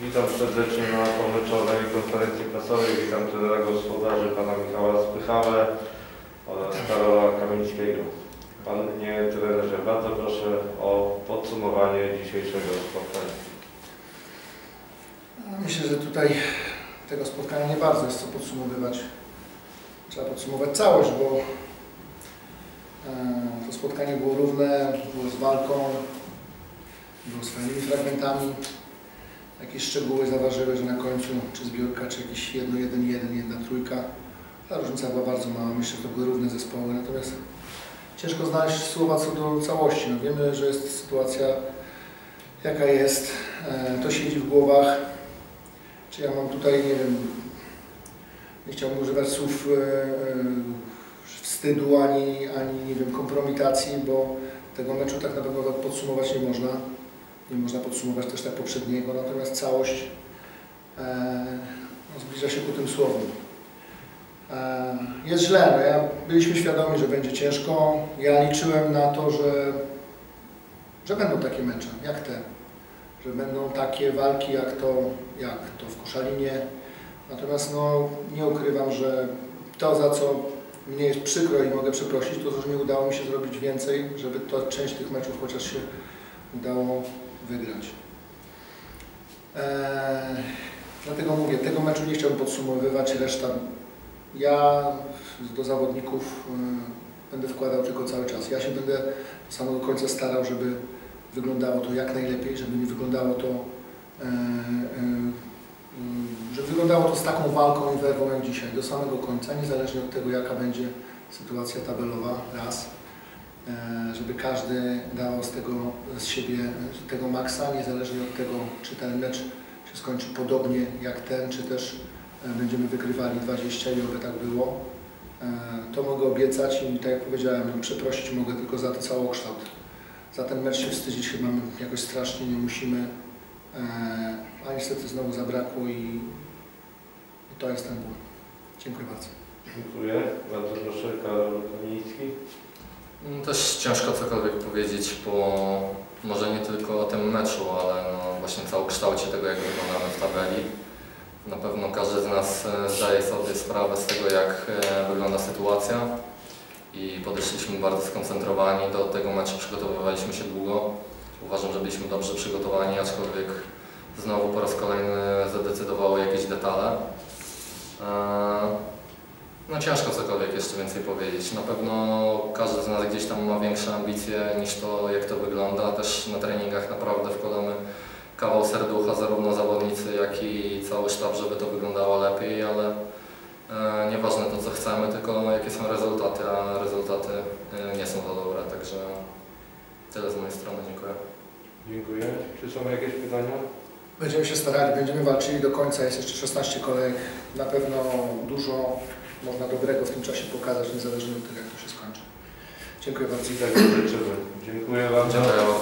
Witam serdecznie na pomyczowej konferencji prasowej. Witam trenera gospodarzy pana Michała Spychałę oraz Karola Kamińskiego. Panie trenerze, bardzo proszę o podsumowanie dzisiejszego spotkania. Myślę, że tutaj tego spotkania nie bardzo jest co podsumowywać. Trzeba podsumować całość, bo e, to spotkanie było równe, było z walką, było z fajnymi fragmentami. Jakieś szczegóły zaważyły, że na końcu czy zbiórka, czy jakieś jedno, jeden, jeden, jedna trójka. Ta różnica była bardzo mała. Myślę, że to były równe zespoły. Natomiast ciężko znaleźć słowa co do całości. No wiemy, że jest sytuacja jaka jest. E, to siedzi w głowach. Czy ja mam tutaj, nie wiem, nie chciałbym używać słów e, e, wstydu ani, ani nie wiem, kompromitacji, bo tego meczu tak na pewno podsumować nie można. Nie można podsumować też tak poprzedniego, natomiast całość e, no, zbliża się ku tym słowom. E, jest źle, no ja, byliśmy świadomi, że będzie ciężko. Ja liczyłem na to, że, że będą takie mecze, jak te że będą takie walki jak to, jak to w Koszalinie. Natomiast no, nie ukrywam, że to, za co mnie jest przykro i mogę przeprosić, to, że nie udało mi się zrobić więcej, żeby to część tych meczów chociaż się udało wygrać. Eee, dlatego mówię, tego meczu nie chciałbym podsumowywać, reszta ja do zawodników y, będę wkładał tylko cały czas. Ja się będę do samego końca starał, żeby wyglądało to jak najlepiej, żeby nie wyglądało to, e, e, żeby wyglądało to z taką walką i werwą jak dzisiaj, do samego końca, niezależnie od tego jaka będzie sytuacja tabelowa, raz, e, żeby każdy dawał z tego z siebie tego maksa, niezależnie od tego, czy ten mecz się skończy podobnie jak ten, czy też będziemy wygrywali 20 i oby tak było. To mogę obiecać i tak jak powiedziałem, przeprosić mogę tylko za ten całokształt za ten mecz się wstydzić chyba jakoś strasznie nie musimy, e, a niestety znowu zabrakło i to jest ten ból. Dziękuję bardzo. Dziękuję. Bardzo proszę, Karol Kamiński. No, Też ciężko cokolwiek powiedzieć po może nie tylko o tym meczu, ale no właśnie całokształcie tego, jak wyglądamy w tabeli. Na pewno każdy z nas e, zdaje sobie sprawę z tego, jak e, wygląda sytuacja i podeszliśmy bardzo skoncentrowani. Do tego meczu przygotowywaliśmy się długo. Uważam, że byliśmy dobrze przygotowani, aczkolwiek znowu po raz kolejny zadecydowały jakieś detale. No ciężko cokolwiek jeszcze więcej powiedzieć. Na pewno każdy z nas gdzieś tam ma większe ambicje niż to, jak to wygląda. Też na treningach naprawdę wkładamy kawał serducha, zarówno zawodnicy, jak i cały sztab, żeby to wyglądało lepiej, ale e, nieważne to, co chcemy, tylko jakie są rezultaty, a rezultaty e, nie są to dobre. Także tyle z mojej strony. Dziękuję. Dziękuję. Czy są jakieś pytania? Będziemy się starali, będziemy walczyli do końca, jest jeszcze 16 kolejek. Na pewno dużo można dobrego w tym czasie pokazać, niezależnie od tego, jak to się skończy. Dziękuję bardzo. Dziękuję bardzo. Dziękuję bardzo.